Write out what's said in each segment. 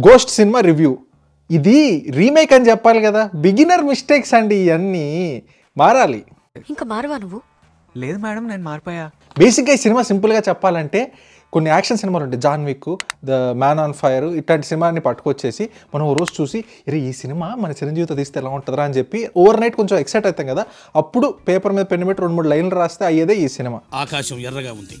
Ghost cinema review ఇది remake అని చెప్పాలి కదా. బిగినర్ మిస్టేక్స్ అండి ఇవన్నీ మారాలి. ఇంకా మారవా నువ్వు? లేదు మేడం నేను మారిపోయా. బేసిక్గా ఈ సినిమా సింపుల్గా చెప్పాలంటే కొన్ని యాక్షన్ సినిమాలు ఉంటాయి. John Wick the man on fire ఇట్లాంటి సినిమాని పట్టుకొచ్చేసి మనం ఓ రోజు చూసి ఇరే ఈ సినిమా మన చిరంజీవితో తీస్తే ఎలా ఉంటుందా అని చెప్పి ఓవర్ నైట్ కొంచెం ఎక్సైట్ అవుతాం కదా. అప్పుడు పేపర్ మీద పెన్ను పెట్టి రెండు మూడు లైన్లు రాస్తే అయ్యేదే ఈ సినిమా. ఆకాశం ఎర్రగా ఉంది.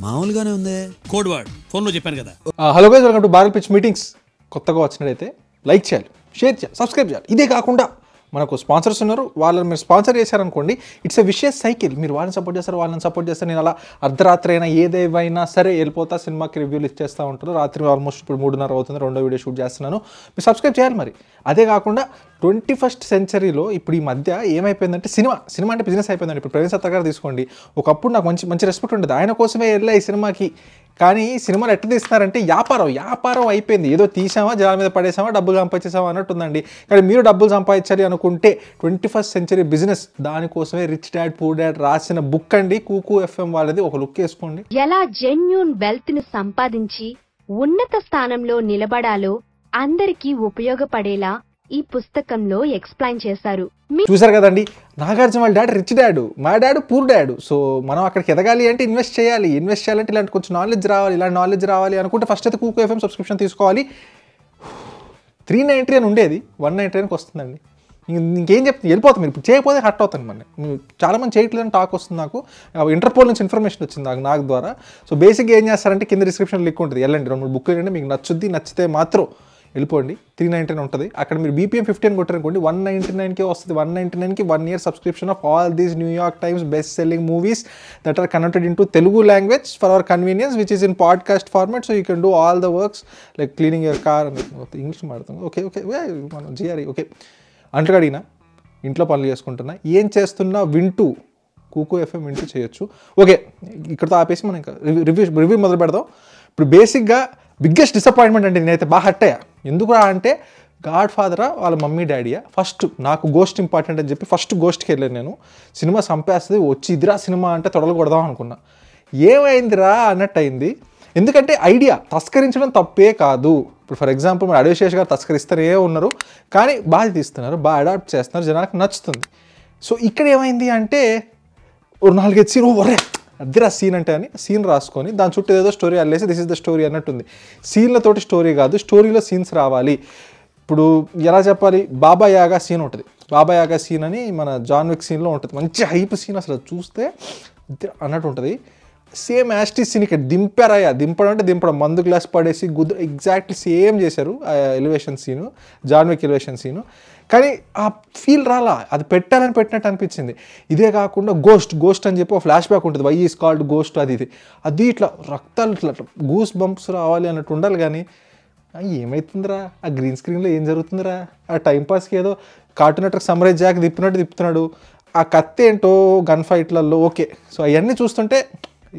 మామూలుగానే ఉంది. కోడ్ వర్డ్ ఫోన్లో చెప్పాను కదా. Hello guys welcome to Barrel pitch meetings కొత్తగా వచ్చినట్టయితే లైక్ చేయాలి షేర్ చేయాలి సబ్స్క్రైబ్ చేయాలి. ఇదే కాకుండా మనకు స్పాన్సర్స్ ఉన్నారు వాళ్ళని మీరు స్పాన్సర్ చేశారనుకోండి ఇట్స్ ఎ విషయస్ సైకిల్. మీరు వాళ్ళని సపోర్ట్ చేస్తారు వాళ్ళని సపోర్ట్ చేస్తారు నేను అలా అర్ధరాత్రి అయినా ఏదేవైనా సరే వెళ్ళిపోతా సినిమాకి రివ్యూలు ఇచ్చేస్తూ ఉంటారు. రాత్రి ఆల్మోస్ట్ ఇప్పుడు మూడున్నర అవుతుంది రెండో వీడియో షూట్ చేస్తున్నాను. మీరు సబ్స్క్రైబ్ చేయాలి మరి. అదే కాకుండా ట్వంటీ ఫస్ట్ సెంచరీలో ఇప్పుడు ఈ మధ్య ఏమైపోయిందంటే సినిమా సినిమా అంటే బిజినెస్ అయిపోయిందండి. ఇప్పుడు ప్రవీణ్ సత్తా గారు తీసుకోండి. ఒకప్పుడు నాకు మంచి మంచి రెస్పెక్ట్ ఉండేది. ఆయన కోసమే వెళ్ళా ఈ సినిమాకి. కానీ సినిమాలు ఎట్లా తీస్తున్నారంటే వ్యాపారం వ్యాపారం అయిపోయింది. ఏదో తీసామా జనాల మీద పడేసామా డబ్బులు సంపాదించేసామా అన్నట్టుందండి కానీ మీరు డబ్బులు సంపాదించాలి అనుకుంటే ట్వంటీ ఫస్ట్ సెంచరీ బిజినెస్ దానికోసమే రిచ్ డాడ్ పూర్ డాడ్ రాసిన బుక్ అండి. కూకు ఎఫ్ఎం వాళ్ళది ఒక లుక్ వేసుకోండి. ఎలా జెన్యున్ వెల్త్ని సంపాదించి ఉన్నత స్థానంలో నిలబడాలో అందరికీ ఉపయోగపడేలా ఈ పుస్తకంలో ఎక్స్ప్లెయిన్ చేశారు. చూసారు కదండి నాగార్జున వాళ్ళ డాడ్ రిచ్ డాడు మా డాడు పూర్ డాడు. సో మనం అక్కడికి ఎదగాలి అంటే ఇన్వెస్ట్ చేయాలి. ఇన్వెస్ట్ చేయాలంటే ఇలాంటి కొంచెం నాలెడ్జ్ రావాలి ఇలాంటి నాలెడ్జ్ రావాలి అనుకుంటే ఫస్ట్ అయితే కూకు ఎఫ్ఎం సబ్స్క్రిప్షన్ తీసుకోవాలి. త్రీ నైంటీ అని ఉండేది వన్ నైంటీ అని వస్తుందండి. ఇంకేం చెప్తే వెళ్ళిపోతాం మీరు. ఇప్పుడు చేయకపోతే హట్ అవుతాను మన చాలా మంది చేయట్లేదని టాక్ వస్తుంది నాకు. ఇంటర్పోల్ నుంచి ఇన్ఫర్మేషన్ వచ్చింది నాకు నాకు ద్వారా. సో బేసిక్గా ఏం చేస్తారంటే కింద డిస్క్రిప్షన్ లింక్ ఉంటుంది. వెళ్ళండి రెండు మూడు బుక్ వెళ్ళండి మీకు నచ్చుద్ది నచ్చితే మాత్రం. వెళ్ళిపోండి. త్రీ నైంటీ నైన్ ఉంటుంది. అక్కడ మీరు బీపీఎం ఫిఫ్టీన్ కొట్టారనుకోండి వన్ నైంటీ నైన్కే వస్తుంది. వన్ నైంటీ నైన్కి one year subscription of all these New York Times best selling movies that are connected in to Telugu language for our convenience which is in podcast format so you can do all the works like cleaning your car English మాడుతాం okay okay మనం GRE okay అంట్లు అడిగినా ఇంట్లో పనులు చేసుకుంటున్నా. ఏం చేస్తున్నా వింటూ కూకు FM వింటూ చేయొచ్చు. ఓకే ఇక్కడతో ఆపేసి మనం ఇంకా రివ్యూ రివ్యూ మొదలు పెడదాం. ఇప్పుడు బేసిక్గా బిగ్గెస్ట్ డిసప్పాయింట్మెంట్ అంటే నేనైతే బాగా హట్ అయ్యా. ఎందుకురా అంటే గాడ్ ఫాదరా వాళ్ళ మమ్మీ డాడీయా ఫస్ట్ నాకు గోస్ట్ ఇంపార్టెంట్ అని చెప్పి ఫస్ట్ గోస్ట్కి వెళ్ళాను నేను. సినిమా సంపేస్తుంది వచ్చి ఇదిరా సినిమా అంటే తొడలు కొడదాం అనుకున్నా. ఏమైందిరా అన్నట్టు అయింది ఎందుకంటే ఐడియా తస్కరించడం తప్పే కాదు. ఇప్పుడు ఫర్ ఎగ్జాంపుల్ మన అడవిశేష్ గారు తస్కరిస్తారే ఉన్నారు కానీ బాగా తీస్తున్నారు బాగా అడాప్ట్ చేస్తున్నారు జనాలకు నచ్చుతుంది. సో ఇక్కడ ఏమైంది అంటే ఒక నాలుగైదు సీన్ ఓ ఒరే అదిరా సీన్ అంటే అని సీన్ రాసుకొని దాని చుట్టూ ఏదో స్టోరీ అల్లేసి దిస్ ఇస్ ద స్టోరీ అన్నట్టుంది. సీన్లతోటి స్టోరీ కాదు స్టోరీలో సీన్స్ రావాలి. ఇప్పుడు ఎలా చెప్పాలి? బాబా యాగా సీన్ ఉంటుంది. బాబా యాగా సీన్ అని మన జాన్ విక్ సీన్లో ఉంటుంది. మంచి హైప్ సీన్ అసలు. చూస్తే అన్నట్టు ఉంటుంది. సేమ్ యాస్టీ సీన్ ఇక్కడ దింపారయ్యా దింపడం అంటే దింపడం. మందు గ్లాస్ పడేసి గుద్దు ఎగ్జాక్ట్లీ సేమ్ చేశారు ఆ elevation scene John Wick elevation scene కానీ ఆ ఫీల్ రాలా. అది పెట్టాలని పెట్టినట్టు అనిపించింది. ఇదే కాకుండా గోస్ట్ గోస్ట్ అని చెప్పి ఒక ఫ్లాష్ బ్యాక్ ఉంటుంది. వై ఈస్ కాల్డ్ గోస్ట్ అది ఇది. అది ఇట్లా రక్తాలు ఇట్లా గూస్ బంప్స్ రావాలి అన్నట్టు ఉండాలి కానీ ఏమవుతుందిరా ఆ గ్రీన్ స్క్రీన్లో ఏం జరుగుతుందిరా? ఆ టైంపాస్కి ఏదో కార్టూన్ నెట్వర్క్ సమరైజ్ జాక్ తిప్పినట్టు తిప్పుతున్నాడు. ఆ కత్తి ఏంటో గన్ ఫైట్లలో ఓకే. సో అవన్నీ చూస్తుంటే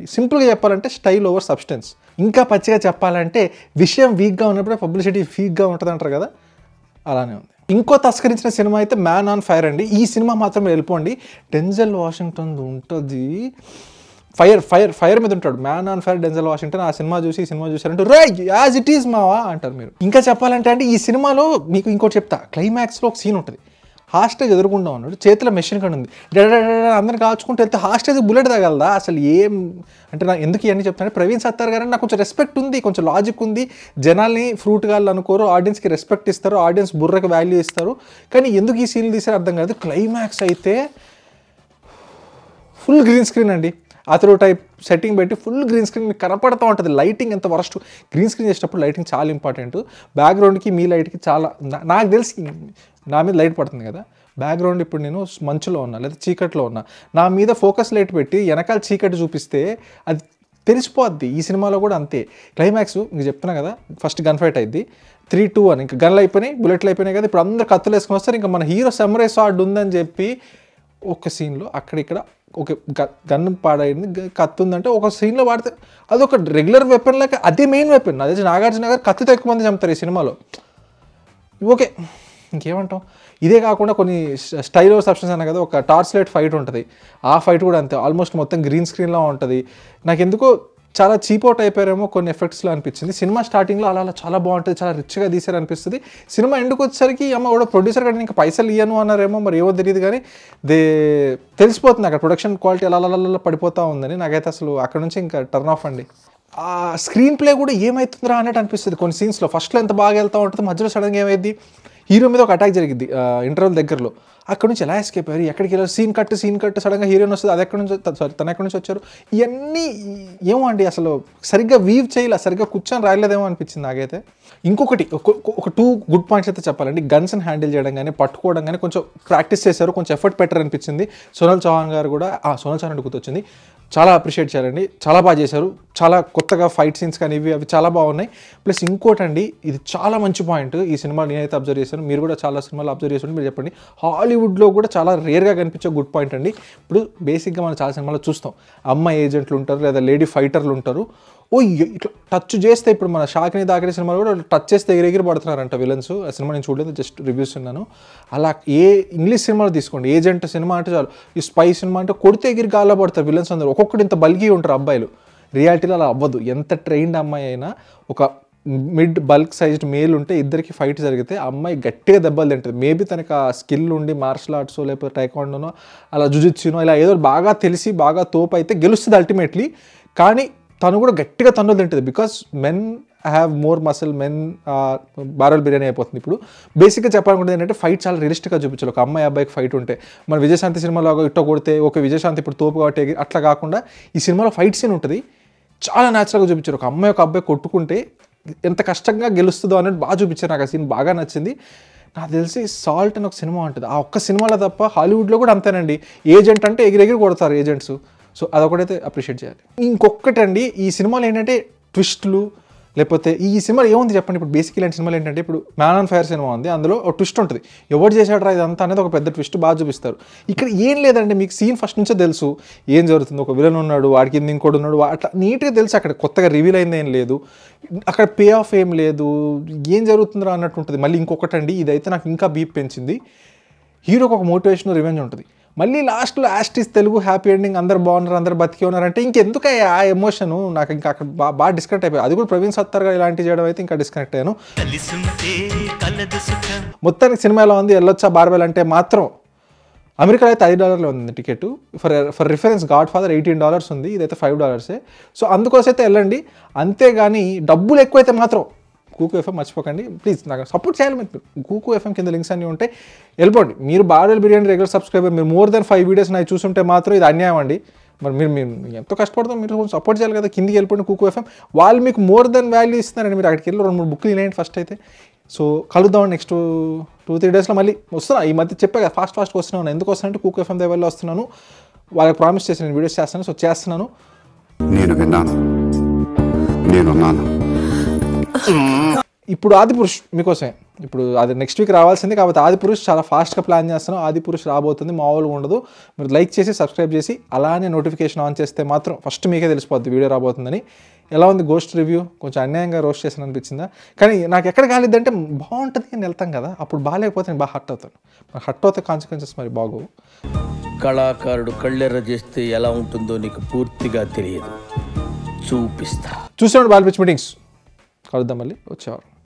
సింపుల్గా చెప్పాలంటే స్టైల్ ఓవర్ సబ్స్టెన్స్ ఇంకా పచ్చిగా చెప్పాలంటే విషయం వీక్గా ఉన్నప్పుడే పబ్లిసిటీ వీక్గా ఉంటుంది అంటారు కదా? అలానే ఉంది. ఇంకో తస్కరించిన సినిమా అయితే మ్యాన్ ఆన్ ఫైర్ అండి. ఈ సినిమా మాత్రం వెళ్ళిపోండి. డెంజల్ వాషింగ్టన్ ఉంటుంది. ఫైర్ ఫైర్ ఫైర్ మీద ఉంటాడు. Man on fire Denzel Washington. ఆ సినిమా చూసి ఈ సినిమా చూసారంటే రే యాజ్ ఇట్ ఈస్ మావా? అంటారు మీరు. ఇంకా చెప్పాలంటే అంటే ఈ సినిమాలో మీకు ఇంకోటి చెప్తా. క్లైమాక్స్లో ఒక సీన్ ఉంటుంది. హాస్టేజ్ ఎదురుకుండా ఉన్నాడు చేతిలో మెషిన్ గన్ ఉంది. అందరిని కాల్చుకుంటూ వెళ్తే హాస్టేజ్ బుల్లెట్ తగలదా? అసలు ఏం అంటే నాకు ఎందుకు ఇవన్నీ చెప్తాను ప్రవీణ్ సత్తార్ గారు నాకు కొంచెం రెస్పెక్ట్ ఉంది కొంచెం లాజిక్ ఉంది. జనాల్ని ఫ్రూట్ గాళ్ళు అనుకోరు ఆడియన్స్కి రెస్పెక్ట్ ఇస్తారు ఆడియన్స్ బుర్రకు వాల్యూ ఇస్తారు. కానీ ఎందుకు ఈ సీన్లు తీసారు అర్థం కాదు. క్లైమాక్స్ అయితే ఫుల్ గ్రీన్ స్క్రీన్ అండి. అతడు టైప్ సెట్టింగ్ పెట్టి ఫుల్ గ్రీన్ స్క్రీన్ మీకు కనపడుతూ ఉంటుంది. లైటింగ్ ఎంత వరస్ట్. గ్రీన్ స్క్రీన్ చేసేటప్పుడు లైటింగ్ చాలా ఇంపార్టెంట్ బ్యాక్గ్రౌండ్కి మీ లైట్కి చాలా నాకు తెలిసి నా మీద లైట్ పడుతుంది కదా. బ్యాక్గ్రౌండ్ ఇప్పుడు నేను మంచులో ఉన్నా లేదా చీకట్లో ఉన్నా నా మీద ఫోకస్ లైట్ పెట్టి వెనకాల చీకటి చూపిస్తే అది తెలిసిపోద్ది. ఈ సినిమాలో కూడా అంతే. క్లైమాక్స్ మీకు చెప్తున్నా కదా ఫస్ట్ గన్ ఫైట్ అయింది త్రీ టూ అని. ఇంకా గన్లు అయిపోయినాయి బుల్లెట్లు అయిపోయినాయి కదా. ఇప్పుడు అందరు కత్తులు వేసుకొని వస్తారు. ఇంకా మన హీరో సెమరే షాట్ ఉందని చెప్పి ఒక సీన్లో అక్కడిక్కడ గ- గన్ పాడైంది గ- కత్తి ఉందంటే ఒక సీన్లో వాడితే అది ఒక రెగ్యులర్ వెపన్ లాగా అదే మెయిన్ వెపన్. అదే నాగార్జున గారు కత్తితో ఎక్కువ మంది చంపుతారు ఈ సినిమాలో. ఓకే ఇంకేమంటాం? ఇదే కాకుండా కొన్ని స్టైల్ ఓవర్ సబ్స్టెన్స్ అన్న కదా ఒక టార్చ్ లైట్ ఫైట్ ఉంటుంది. ఆ ఫైట్ కూడా అంతే ఆల్మోస్ట్ మొత్తం గ్రీన్ స్క్రీన్లో ఉంటుంది. నాకు ఎందుకో చాలా చీప్ అవుట్ అయిపోయారేమో కొన్ని ఎఫెక్ట్స్లో అనిపించింది. సినిమా స్టార్టింగ్లో అలా అలా చాలా బాగుంటుంది చాలా రిచ్గా తీసారు అనిపిస్తుంది. సినిమా ఎందుకు వచ్చేసరికి అమ్మ కూడా ప్రొడ్యూసర్ కానీ ఇంకా పైసలు ఇయ్యను అన్నారేమో మరి ఏవో తెలియదు కానీ దే తెలిసిపోతుంది అక్కడ ప్రొడక్షన్ క్వాలిటీ అలా అలా అలా పడిపోతూ ఉందని నాకైతే అసలు అక్కడ నుంచి ఇంకా టర్న్ ఆఫ్ అండి. ఆ స్క్రీన్ ప్లే కూడా ఏమవుతుందిరా అన్నట్టు అనిపిస్తుంది కొన్ని సీన్స్లో ఫస్ట్లో ఎంత బాగా వెళ్తూ ఉంటుంది మధ్యలో సడన్గా ఏమైంది హీరో మీద ఒక అటాక్ జరిగింది ఇంటర్వల్ దగ్గరలో. అక్కడ నుంచి ఎలా ఎస్కేప్ అయ్యారు? ఎక్కడికి వెళ్ళారు? సీన్ కట్ సీన్ కట్ సడన్గా హీరోయిన్ వస్తుంది. అది ఎక్కడి నుంచి సారీ తన ఎక్కడి నుంచి వచ్చారు? ఇవన్నీ ఏమో అండి అసలు సరిగ్గా వీవ్ చేయలే సరిగ్గా కూర్చొని రాయలేదేమో అనిపించింది నాకైతే. ఇంకొకటి ఒక- టూ గుడ్ పాయింట్స్ అయితే చెప్పాలండి. గన్స్ని హ్యాండిల్ చేయడం కానీ పట్టుకోవడం కానీ కొంచెం ప్రాక్టీస్ చేశారు కొంచెం ఎఫర్ట్ పెట్టారు అనిపించింది సోనల్ చౌహాన్ గారు కూడా సోనల్ చౌహాన్ గుర్తొచ్చింది. చాలా అప్రిషియేట్ చేయాలండి. చాలా బాగా చేశారు. చాలా కొత్తగా ఫైట్ సీన్స్ కానీ ఇవి అవి చాలా బాగున్నాయి. ప్లస్ ఇంకోటండి ఇది చాలా మంచి పాయింట్ ఈ సినిమా నేనైతే అబ్జర్వ్ చేశాను. మీరు కూడా చాలా సినిమాలు అబ్జర్వ్ చేసి మీరు చెప్పండి. హాలీవుడ్లో కూడా చాలా రేర్గా కనిపించే గుడ్ పాయింట్ అండి. ఇప్పుడు బేసిక్గా మనం చాలా సినిమాలో చూస్తాం. అమ్మాయి ఏజెంట్లు ఉంటారు లేదా లేడీ ఫైటర్లు ఉంటారు. ఓ ఇట్లా టచ్ చేస్తే ఇప్పుడు మన షాకిని దాకిన సినిమాలు కూడా టచ్ చేస్తే ఎగిరెగిరి పడుతున్నారంట విలన్స్ ఆ సినిమా నేను చూడలేదు జస్ట్ రివ్యూస్ ఉన్నాను అలా ఏ ఇంగ్లీష్ సినిమాలు తీసుకోండి ఏజెంట్ సినిమా అంటే చాలు. ఈ స్పై సినిమా అంటే కొడితే ఎగిరి గాల్లో పడతారు విలన్స్ అందరూ. ఒక్కొక్కటి ఇంత బల్గి ఉంటారు అబ్బాయిలు. రియాలిటీలో అలా అవ్వదు. ఎంత ట్రైన్డ్ అమ్మాయి అయినా ఒక మిడ్ బల్క్ సైజ్డ్ మేల్ ఉంటే ఇద్దరికి ఫైట్ జరిగితే అమ్మాయి గట్టిగా దెబ్బలు తింటుంది. మేబీ తనకి ఆ స్కిల్ ఉండి మార్షల్ ఆర్ట్స్ లేకపోతే టైకాండోనో అలా జుజిత్సునో ఇలా ఏదో బాగా తెలిసి బాగా తోపు అయితే గెలుస్తుంది అల్టిమేట్లీ కానీ తను కూడా గట్టిగా తన్నులు తింటుంది. Because men have more muscle men Barrel biryani అయిపోతుంది ఇప్పుడు. బేసిక్గా చెప్పాలనుకుంటే ఏంటంటే ఫైట్ చాలా రియలిస్టిక్గా చూపించాలి. ఒక అమ్మాయి అబ్బాయికి ఫైట్ ఉంటే. మన విజయశాంతి సినిమాలో ఇట్ట కొడితే ఒక విజయశాంతి ఇప్పుడు తోపు కాబట్టి అట్లా కాకుండా ఈ సినిమాలో ఫైట్ సీన్ ఉంటుంది. చాలా న్యాచురల్గా చూపించారు. ఒక అమ్మాయి ఒక అబ్బాయి కొట్టుకుంటే ఎంత కష్టంగా గెలుస్తుందో అనేది బాగా చూపించారు. నాకు ఆ సీన్ బాగా నచ్చింది. నాకు తెలిసి సాల్ట్ అని ఒక సినిమా ఉంటుంది. ఆ ఒక్క సినిమాలో తప్ప హాలీవుడ్లో కూడా అంతేనండి. ఏజెంట్ అంటే ఎగిరెగిరి కొడతారు ఏజెంట్స్ సో అదొకటైతే అప్రిషియేట్ చేయాలి. ఇంకొకటండి ఈ సినిమాలు ఏంటంటే ట్విస్టులు లేకపోతే ఈ సినిమా ఏముంది చెప్పండి? ఇప్పుడు బేసిక్ ఇలాంటి సినిమాలు ఏంటంటే ఇప్పుడు మ్యాన్ ఆన్ ఫైర్ సినిమా ఉంది అందులో ఒక ట్విస్ట్ ఉంటుంది. ఎవరు చేశాడరా ఇదంతా అనేది ఒక పెద్ద ట్విస్ట్ బాగా చూపిస్తారు. ఇక్కడ ఏం లేదండి మీకు సీన్ ఫస్ట్ నుంచే తెలుసు. ఏం జరుగుతుంది? ఒక విలన్ ఉన్నాడు వాడి కింద ఇంకోటి ఉన్నాడు అట్లా నీట్గా తెలుసు అక్కడ కొత్తగా రివీల్ అయింది ఏం లేదు. అక్కడ పే ఆఫ్ ఏం లేదు. ఏం జరుగుతుందిరా అన్నట్టు ఉంటుంది. మళ్ళీ ఇంకొకటి అండి ఇదైతే నాకు ఇంకా బీప్ పెంచింది. హీరోకి ఒక మోటివేషన్ రివెంజ్ ఉంటుంది. మళ్ళీ లాస్ట్లో యాస్టిస్ తెలుగు హ్యాపీ ఎండింగ్ అందరు బాగున్నారు అందరు బతికి ఉన్నారంటే ఇంకెందుకు ఆ ఎమోషన్? నాకు ఇంకా అక్కడ బా బాగా డిస్కనెక్ట్ అయిపోయి. అది కూడా ప్రవీణ్ సత్తర్ గారు ఇలాంటివి చేయడం అయితే ఇంకా డిస్కనెక్ట్ అయ్యాను. మొత్తానికి సినిమా ఎలా ఉంది వెళ్ళొచ్చా బార్బెల్ అంటే మాత్రం అమెరికాలో అయితే ఐదు డాలర్లు ఉంది ticket for for reference Godfather eighteen dollars ఉంది ఇదైతే ఫైవ్ డాలర్సే. సో అందుకోసం అయితే వెళ్ళండి. అంతేగాని డబ్బులు ఎక్కువైతే మాత్రం కూకు ఎఫ్ఎం మర్చిపోకండి. ప్లీజ్ నాకు సపోర్ట్ చేయాలి మీరు. కూకు ఎఫ్ఎం కింద లింక్స్ అన్నీ ఉంటాయి. వెళ్ళిపోండి. మీరు బాడల్ బిర్యానీ రెగ్యులర్ సబ్స్క్రైబర్ మీరు మోర్ దెన్ ఫైవ్ వీడియోస్ నాకు చూసుంటే మాత్రం ఇది అన్యాయం అండి. మరి మీరు మీరు ఎంతో కష్టపడతాం. మీరు కొంచెం సపోర్ట్ చేయాలి కదా. కిందికి వెళ్ళిపోండి కూకు ఎఫ్ఎం. వాళ్ళు మీకు మోర్ దెన్ వాల్యూ ఇస్తున్నారండి. మీరు అక్కడికి వెళ్ళి రెండు మూడు బుక్లు తినేయండి ఫస్ట్ అయితే. సో కలుద్దాం నెక్స్ట్ టూ త్రీ డేస్లో మళ్ళీ. వస్తున్నా. ఈ మధ్య చెప్పే కదా ఫాస్ట్ ఫాస్ట్ వస్తున్నాను ఎందుకు వస్తున్నానంటే కూకు ఎఫ్ఎం దగ్గర వస్తున్నాను. వాళ్ళకి ప్రామిస్ చేసి నేను వీడియోస్ చేస్తాను సో చేస్తున్నాను. నేను విన్నాను. నేనున్నాను ఇప్పుడు ఆది పురుష్ మీకోసమే. ఇప్పుడు అది నెక్స్ట్ వీక్ రావాల్సింది కాబట్టి ఆది పురుష్ చాలా ఫాస్ట్గా ప్లాన్ చేస్తున్నాం ఆది పురుష్ రాబోతుంది మామూలుగా ఉండదు. మీరు లైక్ చేసి సబ్స్క్రైబ్ చేసి అలానే నోటిఫికేషన్ ఆన్ చేస్తే మాత్రం ఫస్ట్ మీకే తెలిసిపోద్ది వీడియో రాబోతుందని. ఎలా ఉంది గోస్ట్ రివ్యూ కొంచెం అన్యాయంగా రోస్ట్ చేసాను అనిపించిందా కానీ నాకు ఎక్కడ కాలేదంటే బాగుంటుంది అని వెళ్తాం కదా. అప్పుడు బాగాలేకపోతే నేను బాగా హట్ అవుతాను. మరి హట్ అవుతే కాన్సిక్వెన్సెస్ మరి బాగోవు. కళాకారుడు కళ్ళెర్ర చేస్తే ఎలా ఉంటుందో నీకు పూర్తిగా తెలియదు. చూపిస్తా. చూసాడు బాల్ పిచ్ మీటింగ్స్ కలుద్దాం మళ్ళీ. వచ్చేవారు.